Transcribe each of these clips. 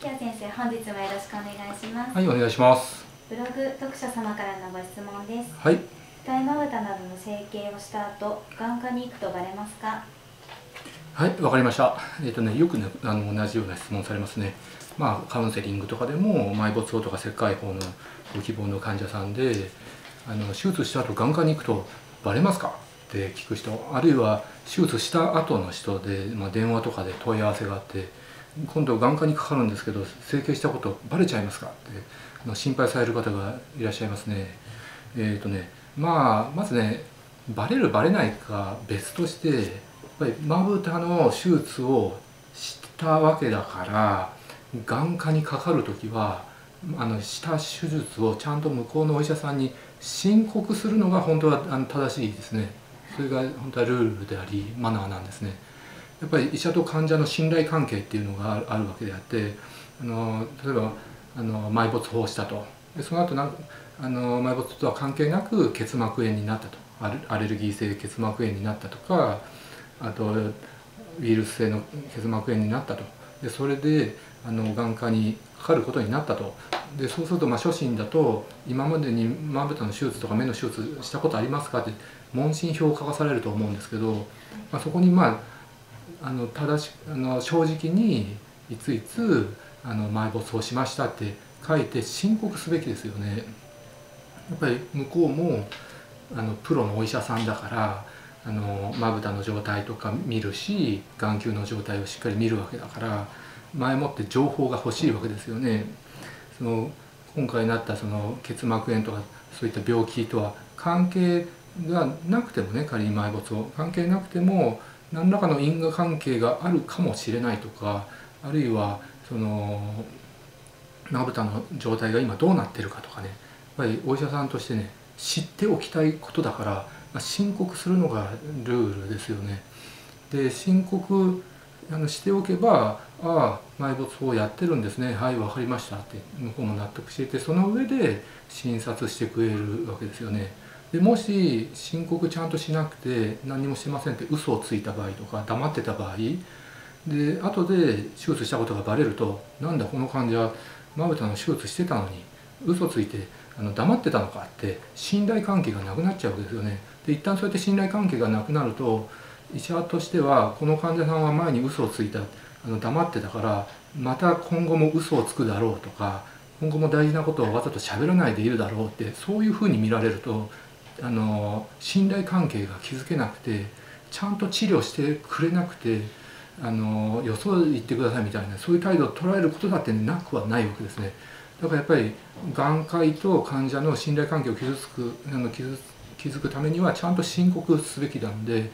木谷先生本日もよろしくお願いします。はいお願いします。ブログ読者様からのご質問です。はい。大まぶたなどの整形をした後眼科に行くとバレますか？はいわかりました。えっ、ー、とねよくねあの同じような質問されますね。まあカウンセリングとかでも埋没法とか切開法のご希望の患者さんであの手術した後眼科に行くとバレますか？って聞く人あるいは手術した後の人で、まあ、電話とかで問い合わせがあって今度眼科にかかるんですけど整形したことバレちゃいますか？ってあの心配される方がいらっしゃいますね。えっ、ー、とねまあまずねバレるバレないか別としてやっぱりまぶたの手術をしたわけだから眼科にかかる時はあのした手術をちゃんと向こうのお医者さんに申告するのが本当は正しいですね。それが本当はルールでありマナーなんですね。やっぱり医者と患者の信頼関係っていうのがあるわけであってあの例えばあの埋没法したと。でその後なんあの埋没とは関係なく結膜炎になったと。アレルギー性結膜炎になったとかあとウイルス性の結膜炎になったと。でそれであの眼科にかかることになったと。でそうするとまあ初診だと今までにまぶたの手術とか目の手術したことありますかって問診票を書かされると思うんですけど、まあ、そこにまああの正しあの正直にいついつあの埋没をしましたって書いて申告すべきですよね。やっぱり向こうもあのプロのお医者さんだからあのまぶたの状態とか見るし眼球の状態をしっかり見るわけだから前もって情報が欲しいわけですよね。その今回なったその結膜炎とかそういった病気とは関係がなくてもね仮に埋没を関係なくても何らかの因果関係があるかもしれないとかあるいはそのまぶたの状態が今どうなってるかとかねやっぱりお医者さんとしてね知っておきたいことだから、まあ、申告するのがルールですよね。で申告あのしておけば「ああ埋没法やってるんですねはい分かりました」って向こうも納得していてその上で診察してくれるわけですよね。でもし申告ちゃんとしなくて何もしませんって嘘をついた場合とか黙ってた場合で後で手術したことがバレるとなんだこの患者まぶたの手術してたのに嘘ついてあの黙ってたのかって信頼関係がなくなっちゃうわけですよね。で一旦そうやって信頼関係がなくなると医者としてはこの患者さんは前に嘘をついたあの黙ってたからまた今後も嘘をつくだろうとか今後も大事なことをわざと喋らないでいるだろうってそういうふうに見られるとあの信頼関係が築けなくてちゃんと治療してくれなくてあのよそ行ってくださいみたいなそういう態度を捉えることだってなくはないわけですね。だからやっぱり眼科医と患者の信頼関係を築くあの傷築くためにはちゃんと申告すべきなので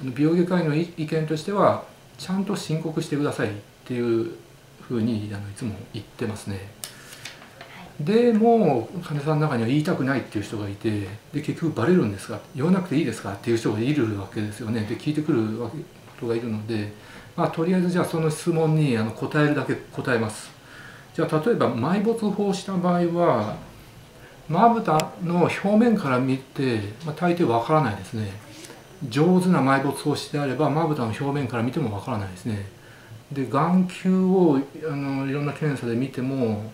美容外科医の意見としてはちゃんと申告してくださいっていうふうにあのいつも言ってますね。でも患者さんの中には言いたくないっていう人がいてで結局バレるんですか言わなくていいですか？っていう人がいるわけですよね。で聞いてくるわけ人がいるので、まあ、とりあえずじゃあその質問にあの答えるだけ答えます。じゃあ例えば埋没法した場合はまぶたの表面から見て、まあ、大抵わからないですね。上手な埋没法してあればまぶたの表面から見てもわからないですね。で眼球をあのいろんな検査で見ても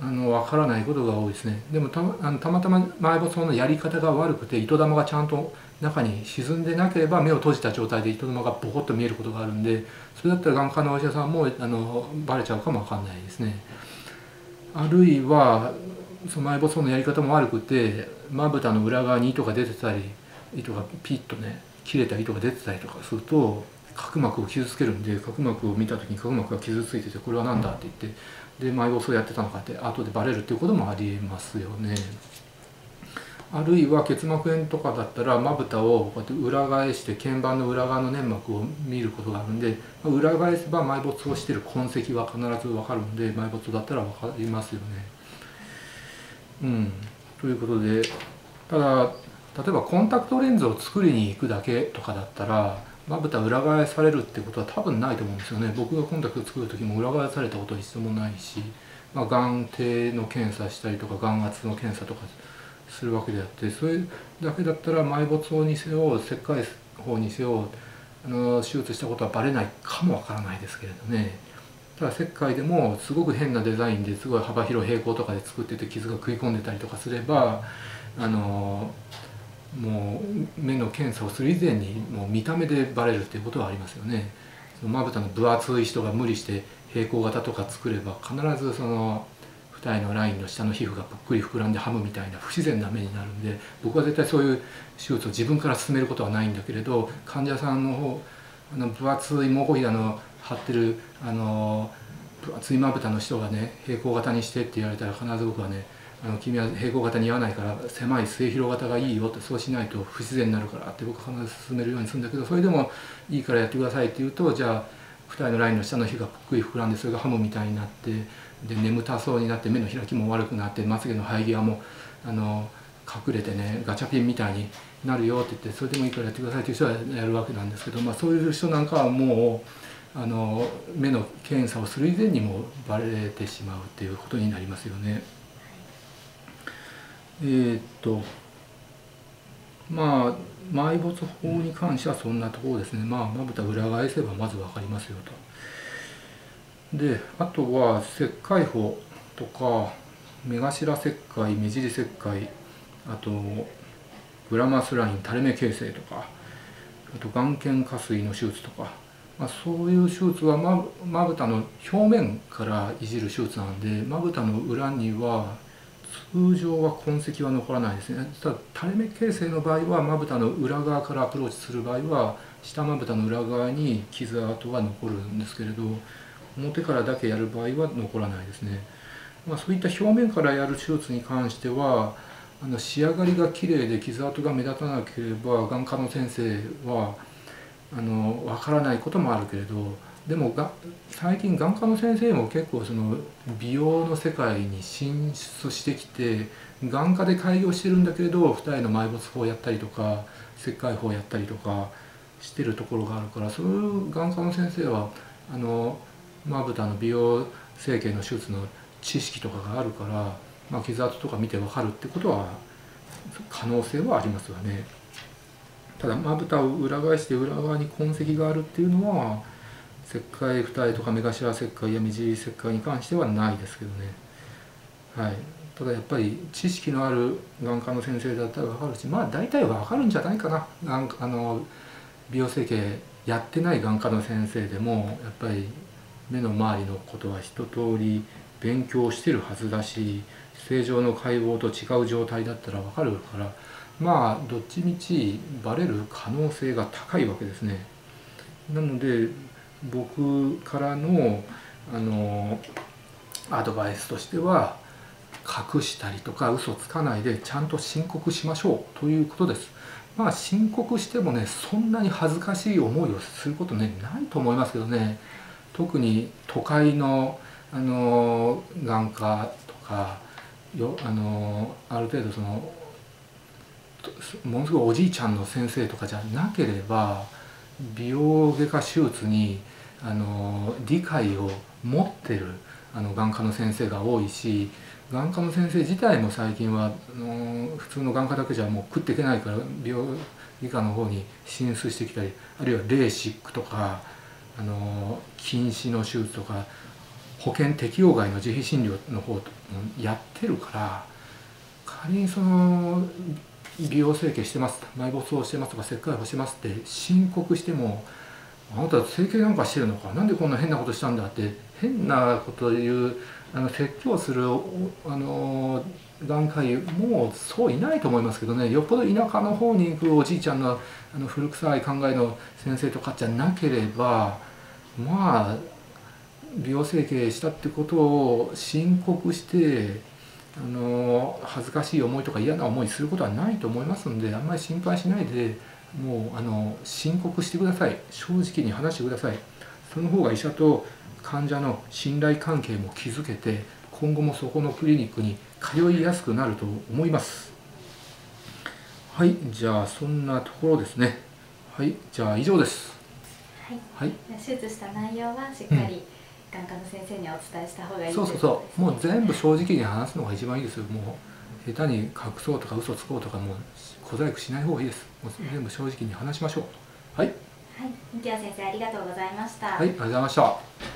あの分からないことが多いですね。でもたあのたまたま埋没法のやり方が悪くて糸玉がちゃんと中に沈んでなければ目を閉じた状態で糸玉がボコッと見えることがあるんでそれだったら眼科のお医者さんもあのバレちゃうかも分かんないですね。あるいはその埋没法のやり方も悪くてまぶたの裏側に糸が出てたり糸がピッとね切れた糸が出てたりとかすると角膜を傷つけるんで角膜を見た時に角膜が傷ついててこれは何だって言ってで埋没をやってたのかって後でバレるっていうこともありえますよね。あるいは結膜炎とかだったらまぶたをこうやって裏返して鍵盤の裏側の粘膜を見ることがあるんで裏返せば埋没をしてる痕跡は必ず分かるんで埋没だったら分かりますよね。うん、ということでただ例えばコンタクトレンズを作りに行くだけとかだったらまぶた裏返されるってことは多分ないと思うんですよね。僕がコンタクト作る時も裏返されたことは一度もないし、まあ、眼底の検査したりとか眼圧の検査とかするわけであってそれだけだったら埋没法にせよ切開法にせよあの手術したことはバレないかもわからないですけれどね。ただ切開でもすごく変なデザインですごい幅広平行とかで作ってて傷が食い込んでたりとかすればあのもう目の検査をする以前にもう見た目でバレるっていうことはありますよね。まぶたの分厚い人が無理して平行型とか作れば必ずその二重のラインの下の皮膚がぷっくり膨らんでハムみたいな不自然な目になるんで僕は絶対そういう手術を自分から進めることはないんだけれど患者さんの方あの分厚い毛ひだの張ってるあの分厚いまぶたの人がね平行型にしてって言われたら必ず僕はねあの君は平行型に合わないから狭い末広型がいいよってそうしないと不自然になるからって僕は必ず進めるようにするんだけどそれでもいいからやってくださいって言うとじゃあ二重のラインの下の皮がぷっくり膨らんでそれがハムみたいになってで眠たそうになって目の開きも悪くなってまつげの生え際もあの隠れてねガチャピンみたいになるよって言ってそれでもいいからやってくださいっていう人はやるわけなんですけど、まあ、そういう人なんかはもうあの目の検査をする以前にもバレてしまうっていうことになりますよね。えー、っとまあ埋没法に関してはそんなところですねまあまぶた裏返せばまず分かりますよと。であとは切開法とか目頭切開目尻切開あとグラマスライン垂れ目形成とかあと眼瞼下垂の手術とか、まあ、そういう手術はまぶたの表面からいじる手術なんでまぶたの裏には通常は痕跡は残らないですね。ただ垂れ目形成の場合はまぶたの裏側からアプローチする場合は下まぶたの裏側に傷跡が残るんですけれど表からだけやる場合は残らないですね、まあ、そういった表面からやる手術に関してはあの仕上がりが綺麗で傷跡が目立たなければ眼科の先生はあの分からないこともあるけれどでもが最近眼科の先生も結構その美容の世界に進出してきて眼科で開業してるんだけれど二重の埋没法やったりとか切開法やったりとかしてるところがあるからそういう眼科の先生はあのまぶたの美容整形の手術の知識とかがあるから、まあ、傷跡とか見て分かるってことは可能性はありますよね。ただまぶたを裏返して裏側に痕跡があるっていうのは切開二重とか目頭切開や目尻切開に関してはないですけどね。はい、ただやっぱり知識のある眼科の先生だったら分かるしまあ大体分かるんじゃないかなあの美容整形やってない眼科の先生でもやっぱり目の周りのことは一通り勉強してるはずだし正常の解剖と違う状態だったら分かるからまあどっちみちバレる可能性が高いわけですね。なので僕からのあのアドバイスとしては隠したりとか嘘つかないでちゃんと申告しましょうということです。まあ申告してもねそんなに恥ずかしい思いをすることねないと思いますけどね特に都会のあの眼科とかよあのある程度そのものすごいおじいちゃんの先生とかじゃなければ美容外科手術にあの理解を持ってるあの眼科の先生が多いし眼科の先生自体も最近はあの普通の眼科だけじゃもう食っていけないから美容外科の方に進出してきたりあるいはレーシックとかあの禁止の手術とか保険適用外の自費診療の方やってるから仮にその美容整形してます。埋没をしてますとか切開をしてますって申告してもあなた整形なんかしてるのか？なんでこんな変なことしたんだって変なこと言うあの説教するあの段階もうそういないと思いますけどね。よっぽど田舎の方に行くおじいちゃんのあの古臭い考えの先生とかじゃなければまあ美容整形したってことを申告してあの恥ずかしい思いとか嫌な思いすることはないと思いますのであんまり心配しないでもうあの申告してください。正直に話してください。その方が医者と患者の信頼関係も築けて今後もそこのクリニックに通いやすくなると思います。はいじゃあそんなところですね。はいじゃあ以上です。はい、はい、手術した内容はしっかり、うん眼科の先生にお伝えした方がいい、そうそうそう。もう全部正直に話すのが一番いいですよ。もう下手に隠そうとか嘘つこうとかもう小細工しない方がいいです。もう全部正直に話しましょう。はい。はい。三木谷先生ありがとうございました。はいありがとうございました